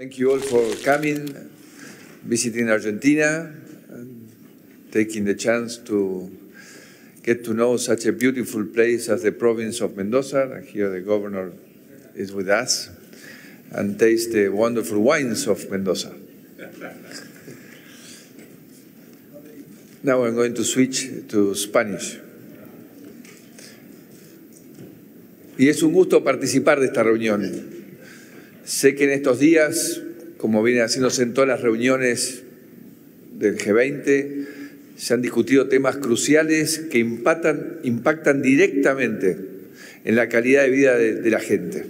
Thank you all for coming, visiting Argentina, and taking the chance to get to know such a beautiful place as the province of Mendoza. And here the governor is with us, and taste the wonderful wines of Mendoza. Now I'm going to switch to Spanish. Y es un gusto participar de esta reunión. Sé que en estos días, como viene haciéndose en todas las reuniones del G20, se han discutido temas cruciales que impactan, impactan directamente en la calidad de vida de, de la gente.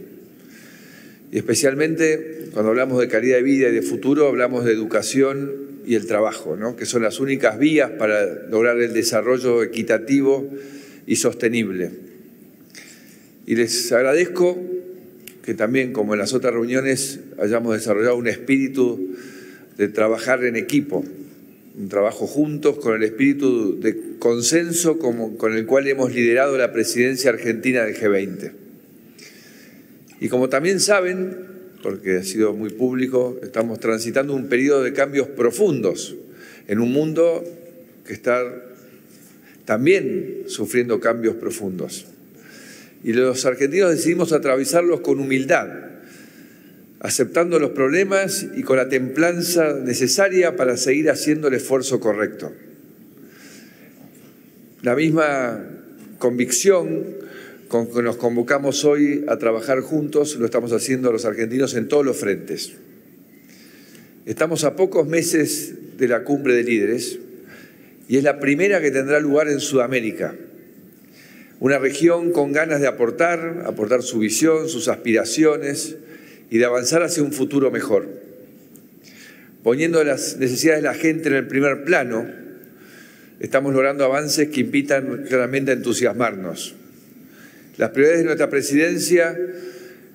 Y especialmente cuando hablamos de calidad de vida y de futuro, hablamos de educación y el trabajo, ¿no? que son las únicas vías para lograr el desarrollo equitativo y sostenible. Y les agradezco que también, como en las otras reuniones, hayamos desarrollado un espíritu de trabajar en equipo, un trabajo juntos con el espíritu de consenso como, con el cual hemos liderado la presidencia argentina del G20. Y como también saben, porque ha sido muy público, estamos transitando un periodo de cambios profundos en un mundo que está también sufriendo cambios profundos y los argentinos decidimos atravesarlos con humildad, aceptando los problemas y con la templanza necesaria para seguir haciendo el esfuerzo correcto. La misma convicción con que nos convocamos hoy a trabajar juntos lo estamos haciendo los argentinos en todos los frentes. Estamos a pocos meses de la cumbre de líderes y es la primera que tendrá lugar en Sudamérica una región con ganas de aportar, aportar su visión, sus aspiraciones y de avanzar hacia un futuro mejor. Poniendo las necesidades de la gente en el primer plano, estamos logrando avances que invitan claramente a entusiasmarnos. Las prioridades de nuestra presidencia,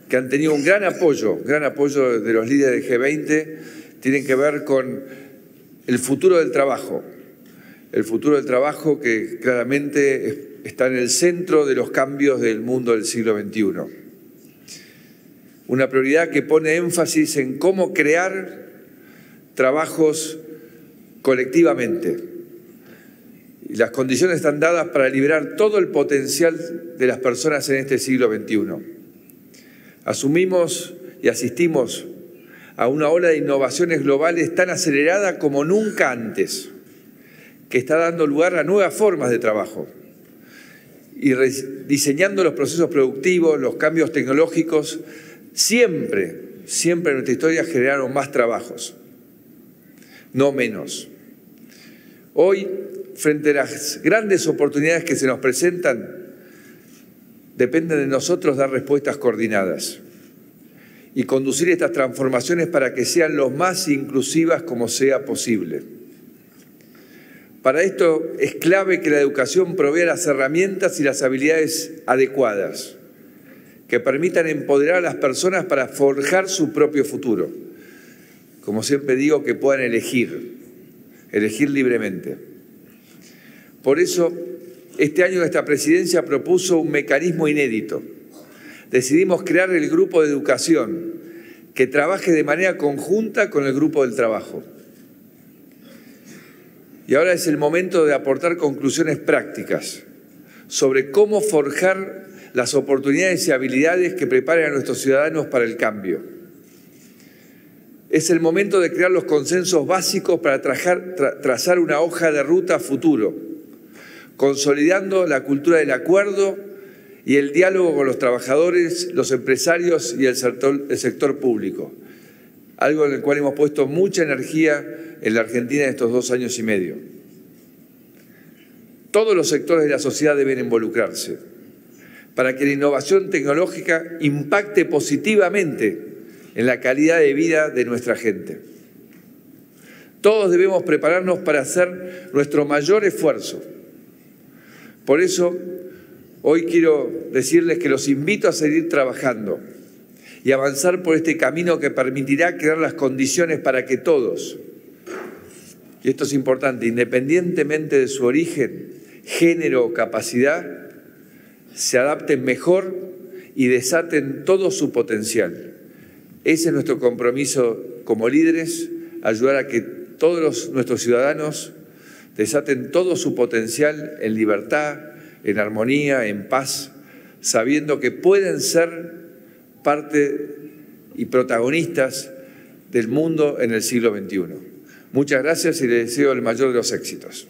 que han tenido un gran apoyo, gran apoyo de los líderes del G20, tienen que ver con el futuro del trabajo. El futuro del trabajo que claramente está en el centro de los cambios del mundo del siglo XXI. Una prioridad que pone énfasis en cómo crear trabajos colectivamente. Las condiciones están dadas para liberar todo el potencial de las personas en este siglo XXI. Asumimos y asistimos a una ola de innovaciones globales tan acelerada como nunca antes, que está dando lugar a nuevas formas de trabajo y diseñando los procesos productivos, los cambios tecnológicos, siempre, siempre en nuestra historia generaron más trabajos, no menos. Hoy, frente a las grandes oportunidades que se nos presentan, depende de nosotros dar respuestas coordinadas y conducir estas transformaciones para que sean lo más inclusivas como sea posible. Para esto es clave que la educación provea las herramientas y las habilidades adecuadas que permitan empoderar a las personas para forjar su propio futuro. Como siempre digo, que puedan elegir, elegir libremente. Por eso, este año nuestra presidencia propuso un mecanismo inédito. Decidimos crear el grupo de educación que trabaje de manera conjunta con el grupo del trabajo y ahora es el momento de aportar conclusiones prácticas sobre cómo forjar las oportunidades y habilidades que preparen a nuestros ciudadanos para el cambio. Es el momento de crear los consensos básicos para trazar una hoja de ruta a futuro, consolidando la cultura del acuerdo y el diálogo con los trabajadores, los empresarios y el sector, el sector público, algo en el cual hemos puesto mucha energía en la Argentina en estos dos años y medio. Todos los sectores de la sociedad deben involucrarse para que la innovación tecnológica impacte positivamente en la calidad de vida de nuestra gente. Todos debemos prepararnos para hacer nuestro mayor esfuerzo. Por eso, hoy quiero decirles que los invito a seguir trabajando y avanzar por este camino que permitirá crear las condiciones para que todos, y esto es importante, independientemente de su origen, género o capacidad, se adapten mejor y desaten todo su potencial. Ese es nuestro compromiso como líderes, ayudar a que todos nuestros ciudadanos desaten todo su potencial en libertad, en armonía, en paz, sabiendo que pueden ser parte y protagonistas del mundo en el siglo XXI. Muchas gracias y les deseo el mayor de los éxitos.